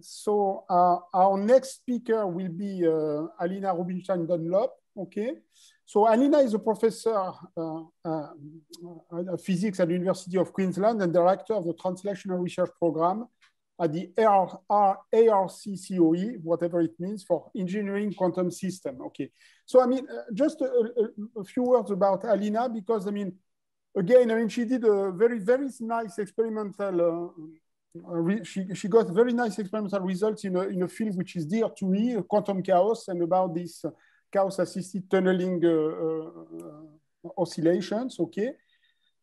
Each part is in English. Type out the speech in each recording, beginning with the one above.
So uh, our next speaker will be uh, Alina Rubinsztein-Dunlop. Okay. So Alina is a professor uh, uh, of physics at the University of Queensland and director of the Translational Research Program at the ARCCOE, whatever it means for engineering quantum system. Okay. So I mean, uh, just a, a, a few words about Alina because I mean, again, I mean, she did a very, very nice experimental uh, she, she got very nice experimental results in a, in a field which is dear to me, quantum chaos, and about this chaos-assisted tunneling uh, uh, oscillations, okay?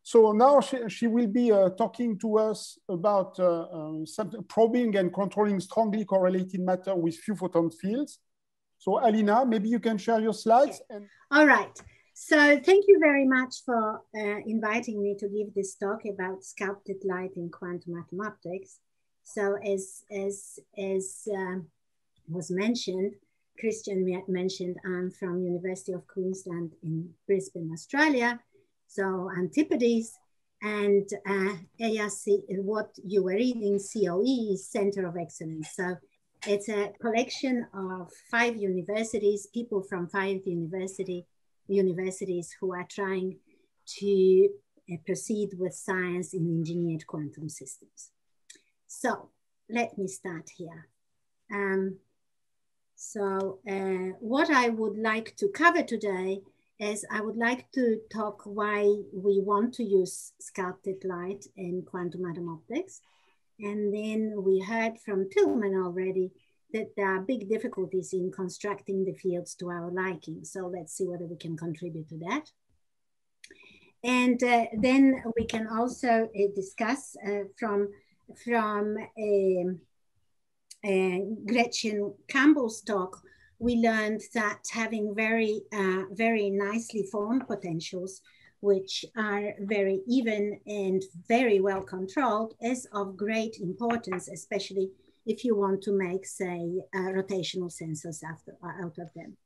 So now she, she will be uh, talking to us about uh, um, probing and controlling strongly correlated matter with few photon fields. So Alina, maybe you can share your slides. And All right. So thank you very much for uh, inviting me to give this talk about sculpted light in quantum atom optics. So as, as, as uh, was mentioned, Christian mentioned, I'm from University of Queensland in Brisbane, Australia. So Antipodes and uh, ARC, what you were reading, COE is Center of Excellence. So it's a collection of five universities, people from five universities universities who are trying to uh, proceed with science in engineered quantum systems. So let me start here. Um, so uh, what I would like to cover today is I would like to talk why we want to use sculpted light in quantum atom optics. And then we heard from Tillman already that there are big difficulties in constructing the fields to our liking. So let's see whether we can contribute to that. And uh, then we can also uh, discuss uh, from, from um, uh, Gretchen Campbell's talk, we learned that having very, uh, very nicely formed potentials, which are very even and very well controlled, is of great importance, especially if you want to make, say, uh, rotational sensors after, uh, out of them.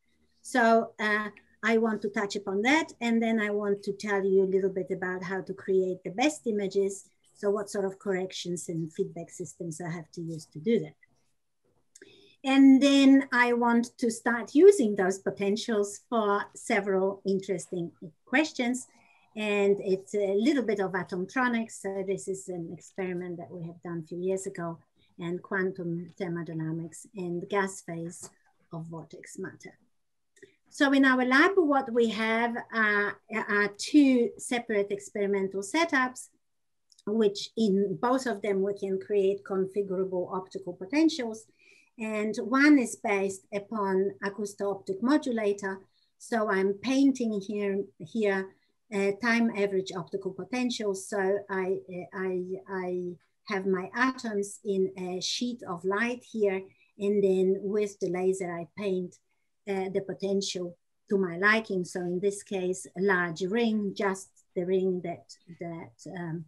So uh, I want to touch upon that. And then I want to tell you a little bit about how to create the best images. So what sort of corrections and feedback systems I have to use to do that. And then I want to start using those potentials for several interesting questions. And it's a little bit of atomtronics. So this is an experiment that we have done a few years ago and quantum thermodynamics in the gas phase of vortex matter. So in our lab, what we have uh, are two separate experimental setups, which in both of them we can create configurable optical potentials. And one is based upon acousto-optic modulator. So I'm painting here, here uh, time average optical potentials. So I, I, I have my atoms in a sheet of light here, and then with the laser, I paint uh, the potential to my liking. So in this case, a large ring, just the ring that, that um,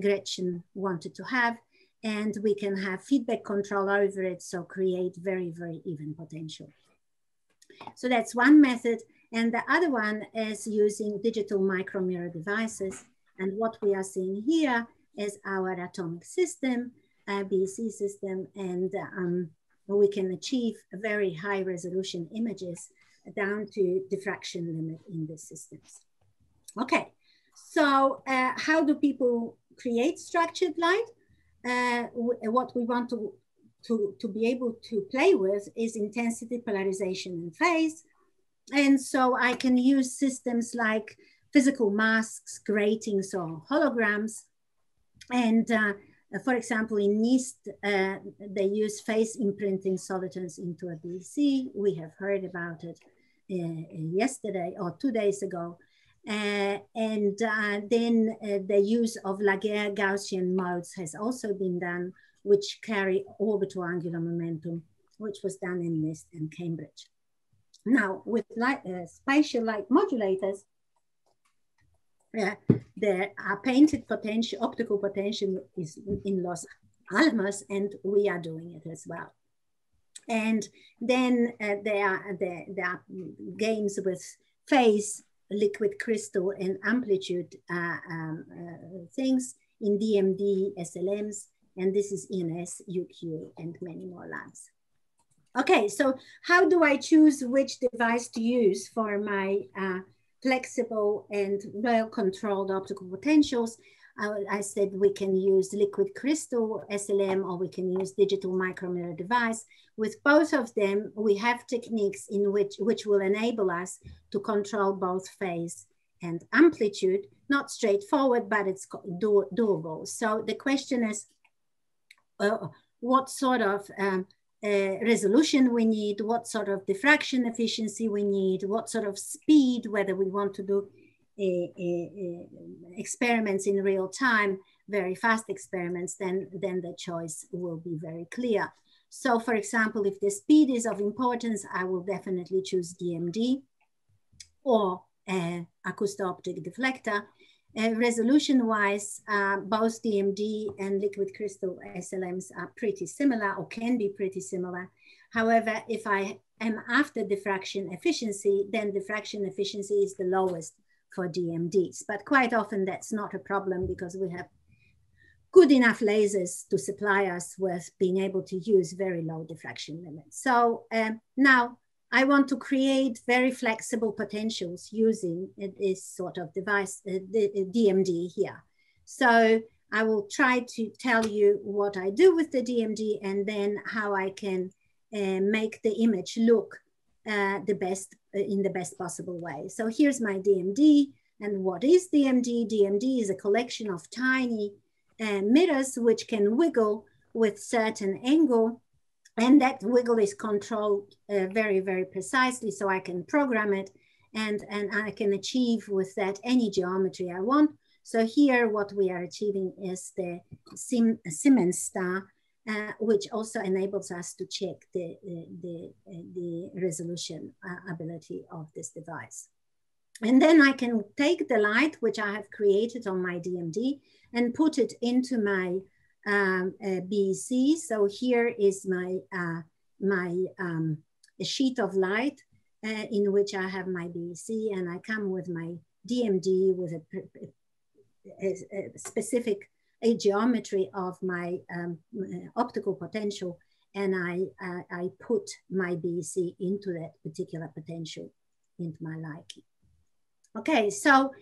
Gretchen wanted to have. And we can have feedback control over it, so create very, very even potential. So that's one method. And the other one is using digital micromirror devices. And what we are seeing here is our atomic system, BEC system, and um, we can achieve very high resolution images down to diffraction limit in the systems. Okay, so uh, how do people create structured light? Uh, what we want to, to, to be able to play with is intensity, polarization, and phase. And so I can use systems like physical masks, gratings, or holograms and uh, for example, in NIST, uh, they use phase imprinting solitons into a BEC. We have heard about it uh, yesterday or two days ago. Uh, and uh, then uh, the use of Laguerre Gaussian modes has also been done, which carry orbital angular momentum, which was done in NIST and Cambridge. Now, with light, spatial light modulators, uh, the uh, painted potential, optical potential is in Los Alamos, and we are doing it as well. And then uh, there, are, there, there, are games with phase, liquid crystal, and amplitude uh, um, uh, things in DMD SLMs. And this is ENS, UQ, and many more labs. Okay, so how do I choose which device to use for my uh, flexible and well-controlled optical potentials? I, said we can use liquid crystal SLM or we can use digital micromirror device. With both of them, we have techniques in which, which will enable us to control both phase and amplitude. Not straightforward, but it's do, doable. So the question is, uh, what sort of um, resolution we need, what sort of diffraction efficiency we need, what sort of speed, whether we want to do uh, experiments in real time, very fast experiments, then, then the choice will be very clear. So for example, if the speed is of importance, I will definitely choose DMD or uh, acousto-optic deflector. Uh, Resolution-wise, uh, both DMD and liquid crystal SLMs are pretty similar or can be pretty similar. However, if I am after diffraction efficiency, then diffraction efficiency is the lowest for DMDs. But quite often that's not a problem because we have good enough lasers to supply us with being able to use very low diffraction limits. So um, now I want to create very flexible potentials using this sort of device, uh, the DMD here. So I will try to tell you what I do with the DMD and then how I can uh, make the image look uh, the best uh, in the best possible way. So here's my DMD. And what is DMD? DMD is a collection of tiny uh, mirrors which can wiggle with certain angle and that wiggle is controlled uh, very, very precisely so I can program it and, and I can achieve with that any geometry I want. So here what we are achieving is the Sim Siemens star, uh, which also enables us to check the, the, the resolution uh, ability of this device. And then I can take the light, which I have created on my DMD, and put it into my um, uh, BEC. So here is my, uh, my um, sheet of light uh, in which I have my BEC and I come with my DMD with a, a, a specific a geometry of my um, optical potential and I, I, I, put my BEC into that particular potential into my liking. Okay, so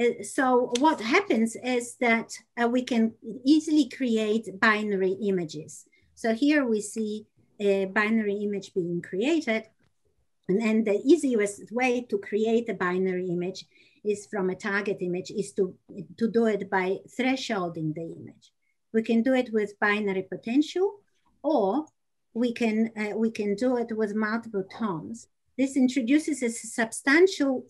uh, so what happens is that uh, we can easily create binary images. So here we see a binary image being created. And then the easiest way to create a binary image is from a target image is to, to do it by thresholding the image. We can do it with binary potential or we can, uh, we can do it with multiple tones. This introduces a substantial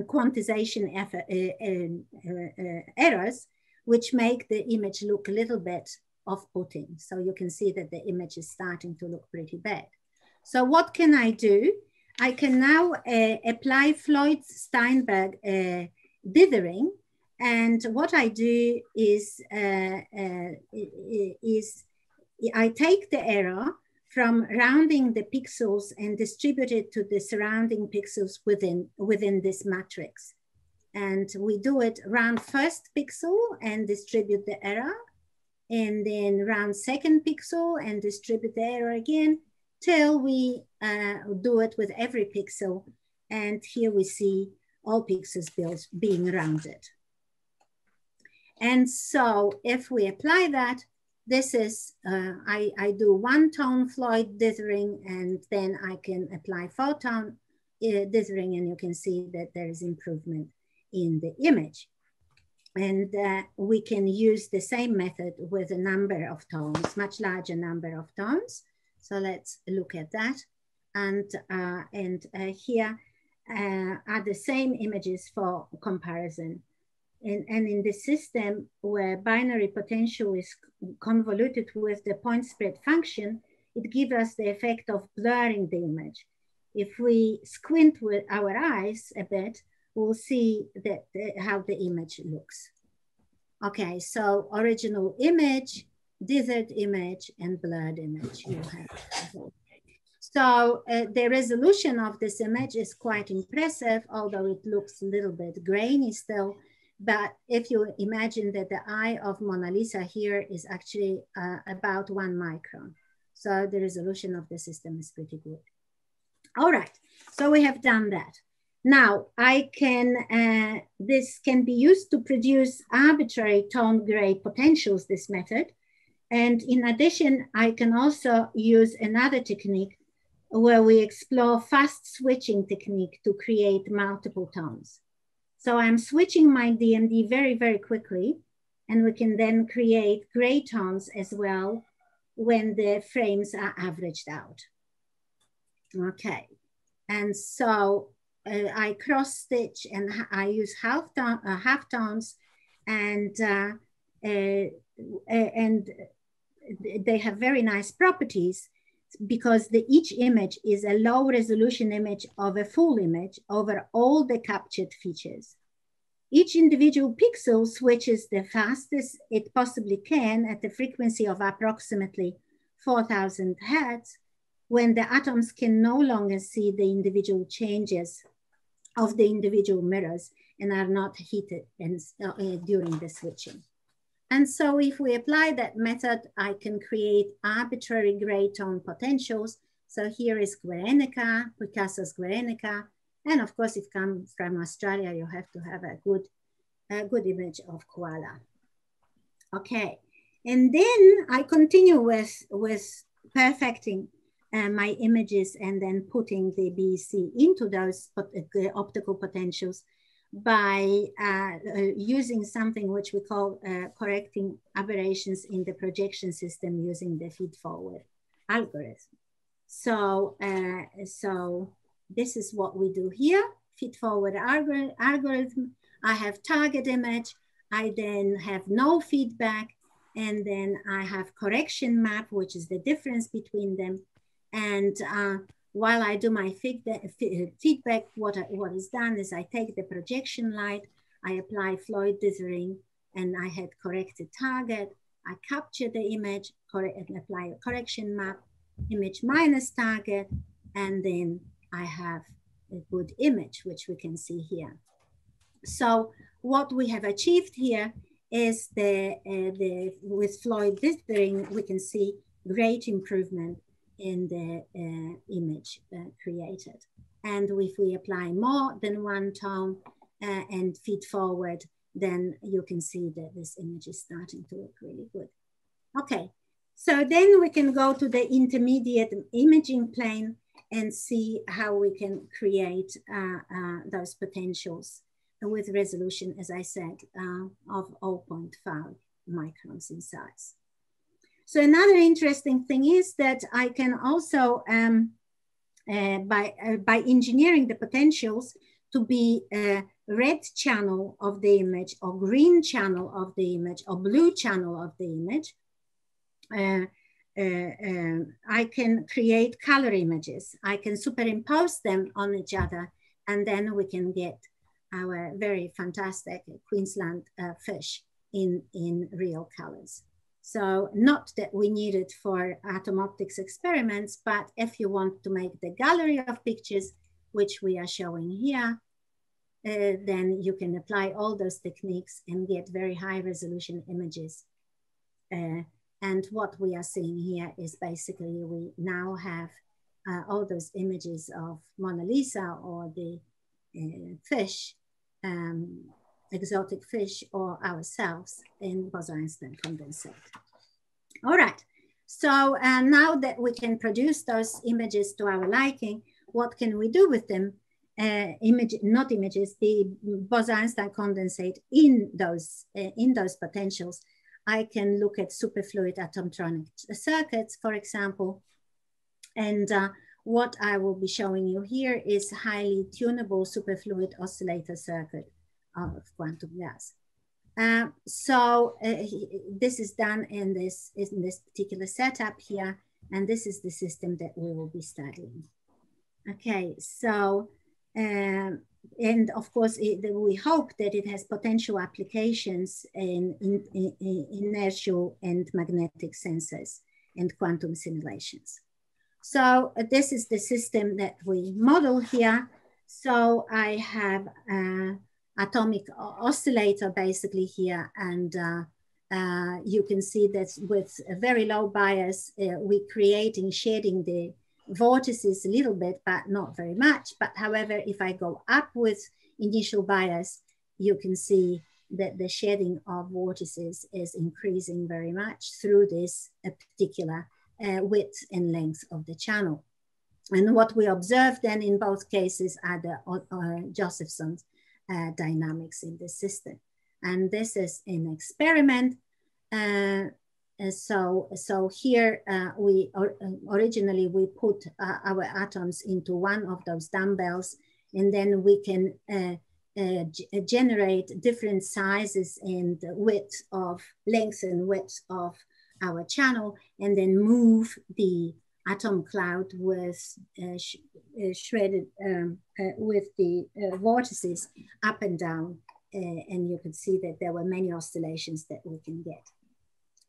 quantization effort, uh, uh, uh, errors, which make the image look a little bit off-putting. So you can see that the image is starting to look pretty bad. So what can I do? I can now uh, apply Floyd-Steinberg uh, dithering. And what I do is, uh, is I take the error from rounding the pixels and distribute it to the surrounding pixels within, within this matrix. And we do it round first pixel and distribute the error, and then round second pixel and distribute the error again, till we uh, do it with every pixel. And here we see all pixels being rounded. And so if we apply that, this is, uh, I, I do one tone Floyd dithering and then I can apply four tone uh, dithering and you can see that there is improvement in the image. And uh, we can use the same method with a number of tones, much larger number of tones. So let's look at that. And, uh, and uh, here uh, are the same images for comparison. And, and in the system where binary potential is convoluted with the point spread function, it gives us the effect of blurring the image. If we squint with our eyes a bit, we'll see that how the image looks. Okay, so original image, dithered image, and blurred image you have. So uh, the resolution of this image is quite impressive, although it looks a little bit grainy still But if you imagine that the eye of Mona Lisa here is actually uh, about one micron. So the resolution of the system is pretty good. All right, so we have done that. Now I can, uh, this can be used to produce arbitrary tone gray potentials, this method. And in addition, I can also use another technique where we explore fast switching technique to create multiple tones. So I'm switching my DMD very, very quickly, and we can then create gray tones as well when the frames are averaged out. Okay, and so uh, I cross stitch and I use half, ton, uh, half tones and, uh, uh and they have very nice properties because the, each image is a low resolution image of a full image over all the captured features. Each individual pixel switches the fastest it possibly can at the frequency of approximately 4000 hertz when the atoms can no longer see the individual changes of the individual mirrors and are not heated and, uh, during the switching. And so if we apply that method, I can create arbitrary gray tone potentials. So here is Guernica, Picasso's Guernica. And of course, if you come from Australia, you have to have a good, a good image of koala. Okay, and then I continue with, with perfecting uh, my images and then putting the BC into those pot optical potentials by uh, uh, using something which we call uh, correcting aberrations in the projection system using the feed-forward algorithm. So, uh, so this is what we do here, feed-forward algor algorithm. I have target image, I then have no feedback, and then I have correction map, which is the difference between them. And uh, while I do my feedback, what, what is done is I take the projection light, I apply Floyd dithering, and I had corrected target. I capture the image and apply correction map, image minus target, and then I have a good image, which we can see here. So what we have achieved here is the, uh, the with Floyd dithering, we can see great improvement in the uh, image uh, created. And if we apply more than one tone uh, and feed forward, then you can see that this image is starting to look really good. Okay, so then we can go to the intermediate imaging plane and see how we can create uh, uh, those potentials with resolution, as I said, uh, of 0.5 microns in size. So another interesting thing is that I can also, um, uh, by, uh, by engineering the potentials to be a red channel of the image or green channel of the image or blue channel of the image, uh, uh, um, I can create color images. I can superimpose them on each other and then we can get our very fantastic Queensland uh, fish in, in real colors. So not that we need it for atom optics experiments, but if you want to make the gallery of pictures, which we are showing here, uh, then you can apply all those techniques and get very high resolution images. Uh, and what we are seeing here is basically we now have uh, all those images of Mona Lisa or the uh, fish um, exotic fish or ourselves in Bose-Einstein condensate. All right, so uh, now that we can produce those images to our liking, what can we do with them? Uh, image, not images, the Bose-Einstein condensate in those, uh, in those potentials. I can look at superfluid atomtronic circuits, for example, and uh, what I will be showing you here is highly tunable superfluid oscillator circuit of quantum gas. Uh, so uh, this is done in this, in this particular setup here, and this is the system that we will be studying. Okay, so, um, and of course, it, we hope that it has potential applications in, in, in inertial and magnetic sensors and quantum simulations. So uh, this is the system that we model here. So I have uh, atomic oscillator basically here. And uh, uh, you can see that with a very low bias, uh, we're creating, shading the vortices a little bit, but not very much. But however, if I go up with initial bias, you can see that the shedding of vortices is increasing very much through this uh, particular uh, width and length of the channel. And what we observe then in both cases are the uh, Josephson's uh, dynamics in the system. And this is an experiment. Uh, so, so here uh, we or, originally we put our atoms into one of those dumbbells and then we can uh, generate different sizes and width of length and width of our channel and then move the atom cloud with uh, sh uh, shredded um, uh, with the uh, vortices up and down uh, and you can see that there were many oscillations that we can get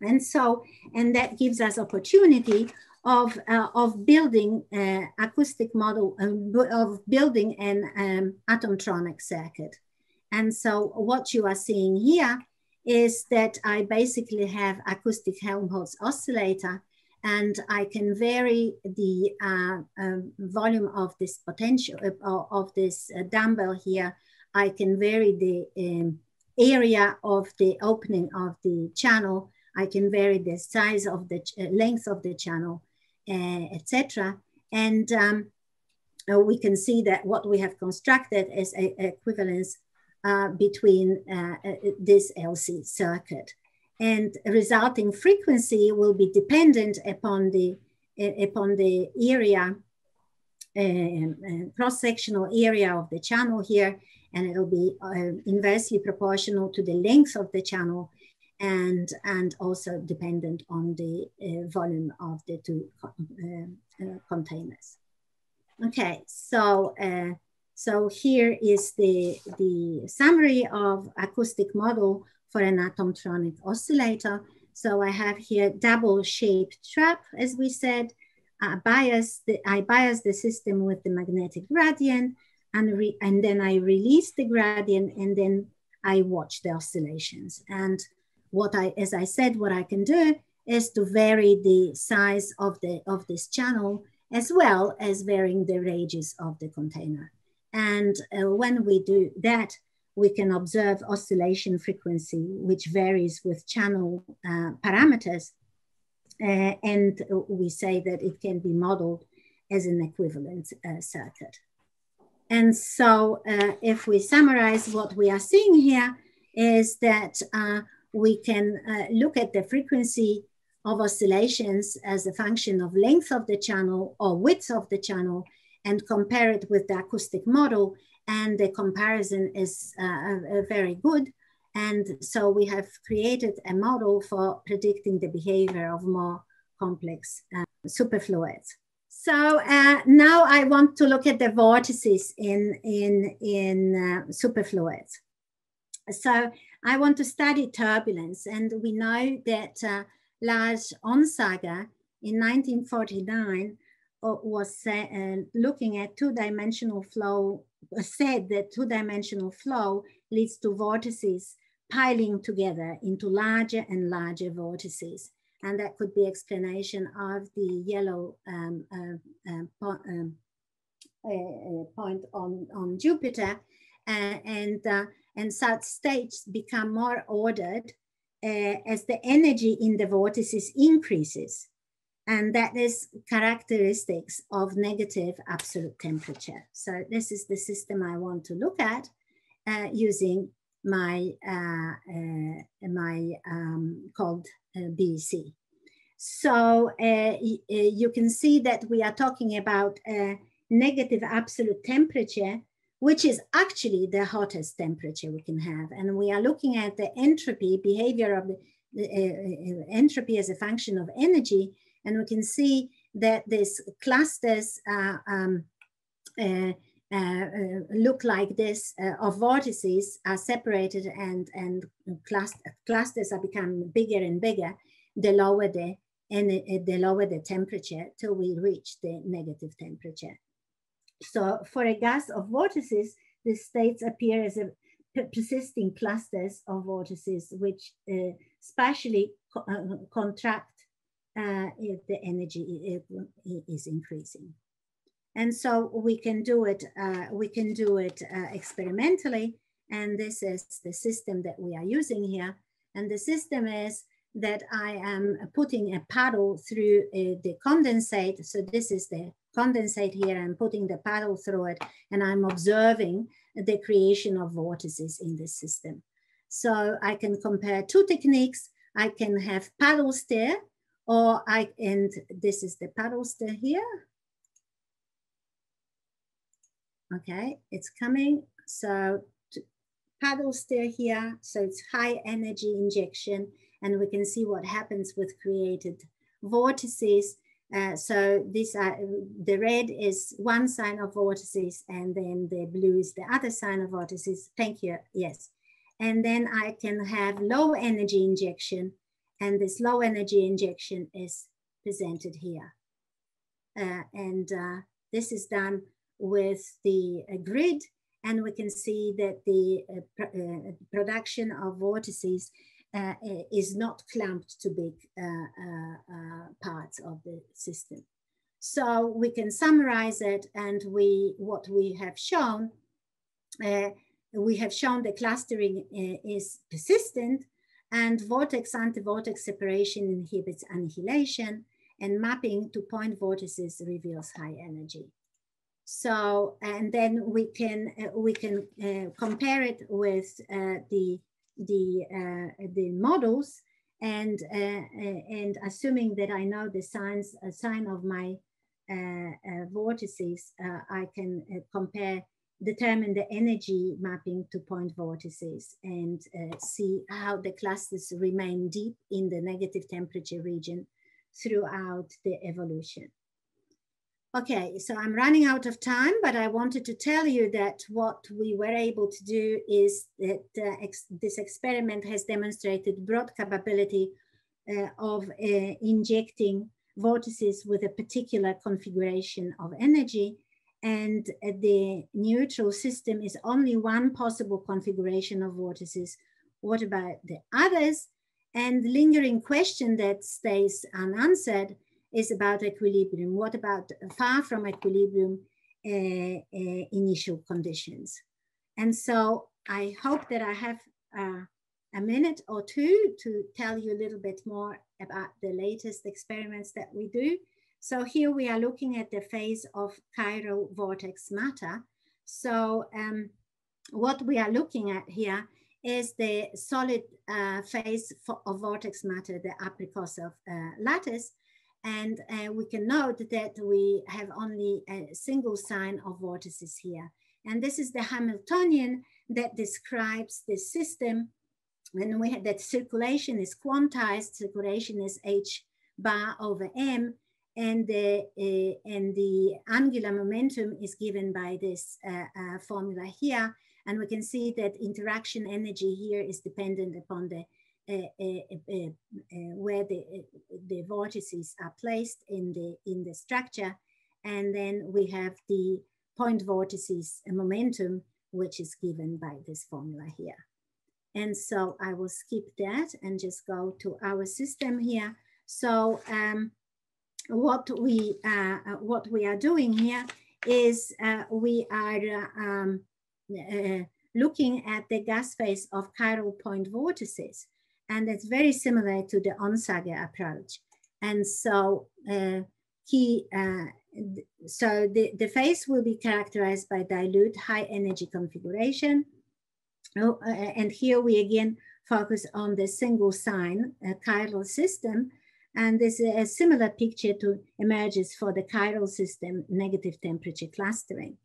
and so and that gives us opportunity of, uh, of building acoustic model, uh, of building an um, atomtronic circuit. And so what you are seeing here is that I basically have acoustic Helmholtz oscillator and I can vary the uh, um, volume of this potential, uh, of this uh, dumbbell here. I can vary the um, area of the opening of the channel. I can vary the size of the length of the channel uh, etc. And um, uh, we can see that what we have constructed is a, equivalence uh, between this LC circuit. And resulting frequency will be dependent upon the, upon the area, um, cross-sectional area of the channel here, and it'll be uh, inversely proportional to the length of the channel and, and also dependent on the uh, volume of the two uh, uh, containers. Okay, so, uh, so here is the, the summary of acoustic model for an atomtronic oscillator. So I have here double shaped trap, as we said. I bias the, I bias the system with the magnetic gradient and, re, and then I release the gradient and then I watch the oscillations. And what I, as I said, what I can do is to vary the size of, the, of this channel as well as varying the radius of the container. And uh, when we do that, we can observe oscillation frequency, which varies with channel uh, parameters. Uh, and we say that it can be modeled as an equivalent uh, circuit. And so uh, if we summarize what we are seeing here is that uh, we can uh, look at the frequency of oscillations as a function of length of the channel or width of the channel and compare it with the acoustic model. And the comparison is uh, uh, very good. And so we have created a model for predicting the behavior of more complex uh, superfluids. So uh, now I want to look at the vortices in, in, in uh, superfluids. So I want to study turbulence. And we know that uh, Lars Onsager in 1949 uh, was looking at two-dimensional flow, said that two-dimensional flow leads to vortices piling together into larger and larger vortices. And that could be explanation of the yellow um, uh, uh po um, uh, point on, on Jupiter. and and such states become more ordered uh, as the energy in the vortices increases. And that is characteristics of negative absolute temperature. So this is the system I want to look at uh, using my, uh, uh my um, called uh, BEC. So uh, you can see that we are talking about negative absolute temperature which is actually the hottest temperature we can have. And we are looking at the entropy behavior of the, the uh, entropy as a function of energy. And we can see that these clusters uh, um, uh, uh, look like this of vortices are separated and, and cluster, clusters are becoming bigger and bigger the lower the, and the lower the temperature till we reach the negative temperature. So for a gas of vortices, the states appear as a persisting clusters of vortices which uh, spatially co uh, contract uh, the energy is increasing. And so we can do it, uh, we can do it uh, experimentally. And this is the system that we are using here. And the system is that I am putting a paddle through uh, the condensate. So this is the condensate here. I'm putting the paddle through it and I'm observing the creation of vortices in this system. So I can compare two techniques. I can have paddle stir or I, and this is the paddle stir here. Okay, it's coming. So paddle stir here. So it's high energy injection and we can see what happens with created vortices. Uh, so this uh, the red is one sign of vortices and then the blue is the other sign of vortices. Thank you, yes. And then I can have low energy injection and this low energy injection is presented here. Uh, and uh, this is done with the uh, grid and we can see that the uh, pr uh, production of vortices uh, is not clamped to big parts of the system. So we can summarize it and we what we have shown, we have shown the clustering is persistent and vortex anti-vortex separation inhibits annihilation and mapping to point vortices reveals high energy. So, and then we can, uh, we can uh, compare it with uh, the, the, uh, the models and, uh, uh, and assuming that I know the signs, sign of my vortices, I can compare determine the energy mapping to point vortices and uh, see how the clusters remain deep in the negative temperature region throughout the evolution. Okay, so I'm running out of time, but I wanted to tell you that what we were able to do is that uh, ex this experiment has demonstrated broad capability uh, of uh, injecting vortices with a particular configuration of energy and the neutral system is only one possible configuration of vortices. What about the others? And the lingering question that stays unanswered is about equilibrium. What about far from equilibrium uh, uh, initial conditions? And so I hope that I have uh, a minute or two to tell you a little bit more about the latest experiments that we do. So here we are looking at the phase of chiral vortex matter. So um, what we are looking at here is the solid uh, phase of vortex matter, the Abrikosov uh, lattice. And uh, we can note that we have only a single sign of vortices here. And this is the Hamiltonian that describes the system. And we have that circulation is quantized, circulation is h bar over m, and the, uh, and the angular momentum is given by this uh, uh, formula here. And we can see that interaction energy here is dependent upon the where the, the vortices are placed in the, in the structure. And then we have the point vortices momentum, which is given by this formula here. And so I will skip that and just go to our system here. So um, what we uh, uh, what we are doing here is uh, we are um, uh, looking at the gas phase of chiral point vortices, and it's very similar to the Onsager approach. And so uh, he uh, so the, the phase will be characterized by dilute high energy configuration. Oh, and here we again focus on the single sign chiral system and this is a similar picture to emerges for the chiral system negative temperature clustering.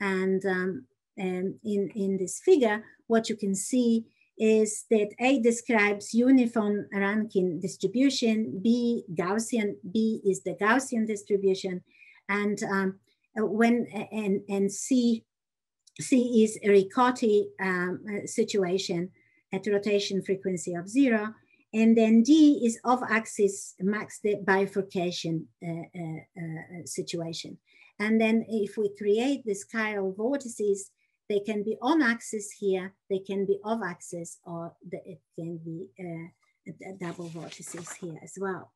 And, um, and in, in this figure, what you can see is that A describes uniform Rankine distribution, B Gaussian, B is the Gaussian distribution, and um, when and and C C is a Riccati um, situation at rotation frequency of zero, and then D is off axis max bifurcation uh, uh, uh, situation. And then if we create this chiral vortices, they can be on axis here, they can be off axis, or the, it can be uh, double vortices here as well.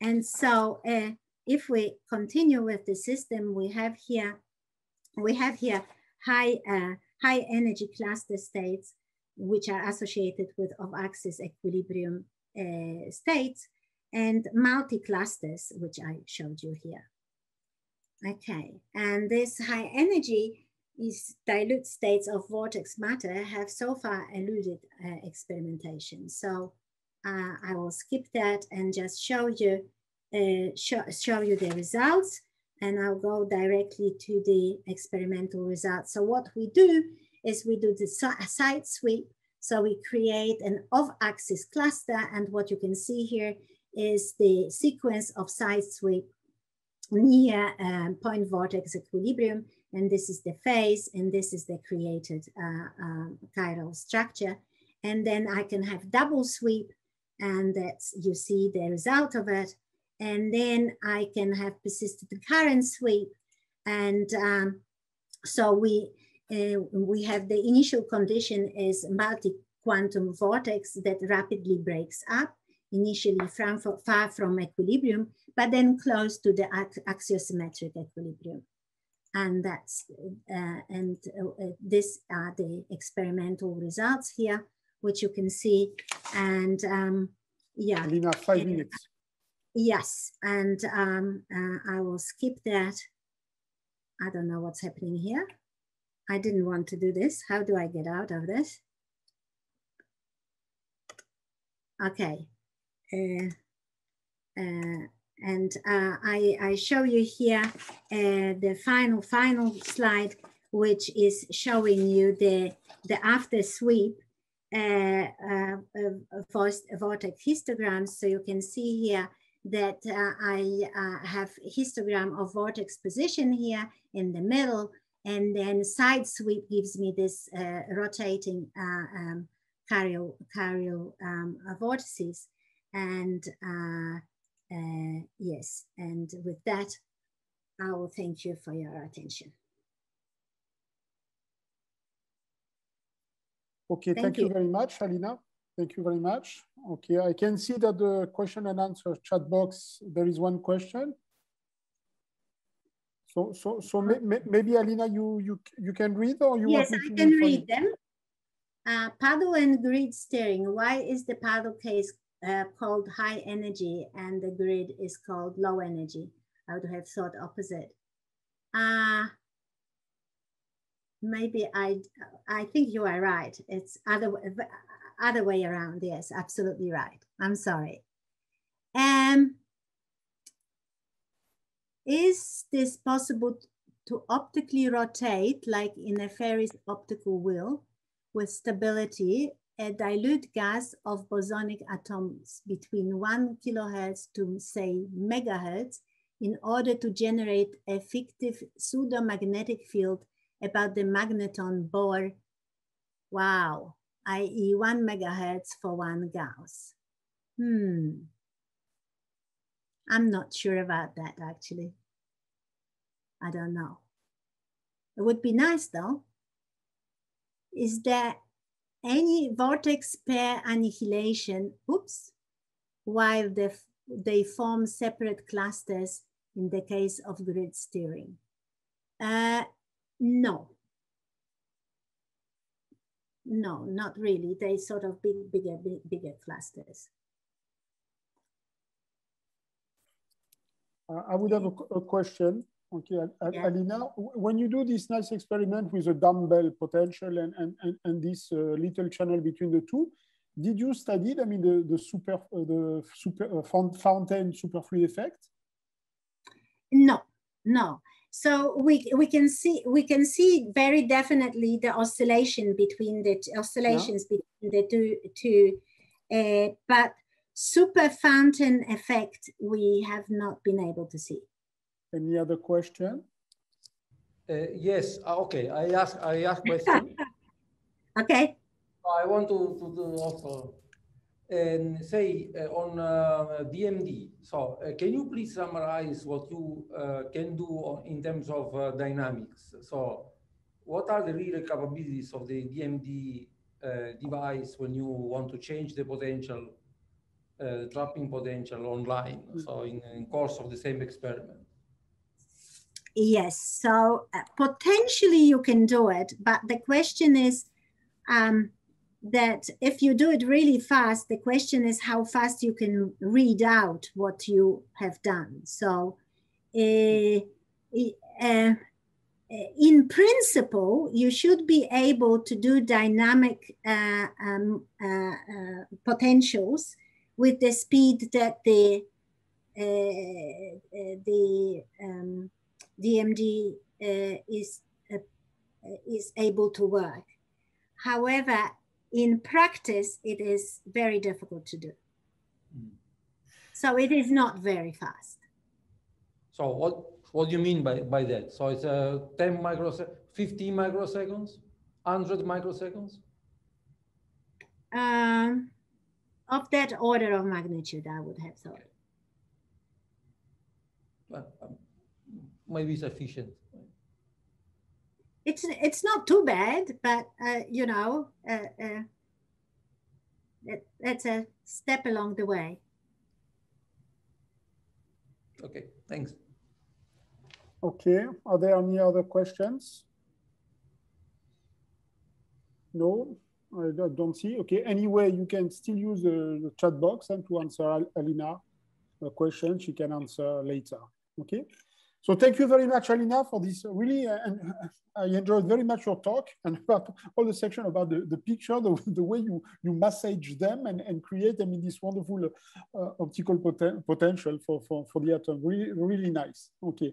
And so uh, if we continue with the system, we have here, we have here high, uh, high energy cluster states, which are associated with off-axis equilibrium uh, states, and multi-clusters, which I showed you here. Okay, and this high energy is dilute states of vortex matter have so far eluded uh, experimentation. So uh, I will skip that and just show you, uh, show, show you the results and I'll go directly to the experimental results. So what we do is we do the side sweep. So we create an off-axis cluster and what you can see here is the sequence of side sweep near um, point vortex equilibrium. And this is the phase and this is the created uh, um, chiral structure. And then I can have double sweep and that's, you see the result of it. And then I can have persistent current sweep. And um, so we, uh, we have the initial condition is multi-quantum vortex that rapidly breaks up initially from, far from equilibrium, but then close to the axisymmetric equilibrium. And that's, uh, and uh, this are the experimental results here, which you can see. And um, yeah. Lina, five minutes. Yes, and um, uh, I will skip that. I don't know what's happening here. I didn't want to do this. How do I get out of this? Okay, uh, uh, and uh, I, I show you here the final, final slide, which is showing you the, the after sweep uh, uh, vortex histograms. So you can see here that uh, I have histogram of vortex position here in the middle, and then side sweep gives me this rotating um, chiral, chiral um, vortices. And uh, uh, yes, and with that, I will thank you for your attention. Okay, thank, thank you. you. very much, Alina. Thank you very much. Okay, I can see that the question and answer chat box, there is one question. So, so, so may, may, maybe Alina, you, you, you can read or you Yes, I can read them. Uh, paddle and grid steering. Why is the paddle case uh, called high energy and the grid is called low energy. I would have thought opposite. Uh, maybe I, I think you are right. It's other, other way around. Yes, absolutely right. I'm sorry. Um, is this possible to optically rotate like in a Ferris optical wheel with stability a dilute gas of bosonic atoms between one kilohertz to say megahertz in order to generate a fictive pseudo-magnetic field about the magneton Bohr. Wow, i.e. one megahertz for one Gauss. Hmm. I'm not sure about that actually. I don't know. It would be nice though. Is there any vortex pair annihilation, oops, while they, they form separate clusters in the case of grid steering? Uh, no. No, not really. They sort of big, bigger, big, bigger clusters. I would have a, a question. Okay, yeah. Alina, when you do this nice experiment with a dumbbell potential and, and, and, and this uh, little channel between the two, did you study, I mean, the, the super, uh, the super uh, fountain superfluid effect? No, no. So we, we can see we can see very definitely the oscillation between the oscillations yeah. between the two two, uh, but super fountain effect we have not been able to see. Any other question? Uh, yes. Uh, okay. I ask. I ask question. okay. I want to to, to also and say uh, on uh, DMD. So uh, can you please summarize what you uh, can do in terms of uh, dynamics? So what are the real capabilities of the DMD uh, device when you want to change the potential, uh, trapping potential online, mm. so in, in course of the same experiment? Yes, so uh, potentially you can do it, but the question is um, that if you do it really fast, the question is how fast you can read out what you have done. So, uh, uh, in principle, you should be able to do dynamic uh, um, uh, uh, potentials with the speed that the the um, DMD uh, is, uh, is able to work. However, in practice, it is very difficult to do. Mm. So it is not very fast. So what, what do you mean by, by that? So it's uh, 10 microseconds, 15 microseconds, 100 microseconds? Um, of that order of magnitude, I would have thought. Well, um, maybe sufficient. It's it's not too bad, but uh, you know, uh, uh, that, that's a step along the way. Okay, thanks. Okay, are there any other questions? No, I don't see. Okay, anyway, you can still use the, the chat box and to answer Alina a question she can answer later. Okay. So thank you very much, Alina, for this really, uh, and I enjoyed very much your talk and about all the section about the, the picture, the, the way you, you massage them and, and create them in this wonderful uh, optical poten potential for, for, for the atom. Really, really nice. Okay.